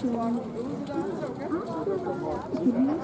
Do you?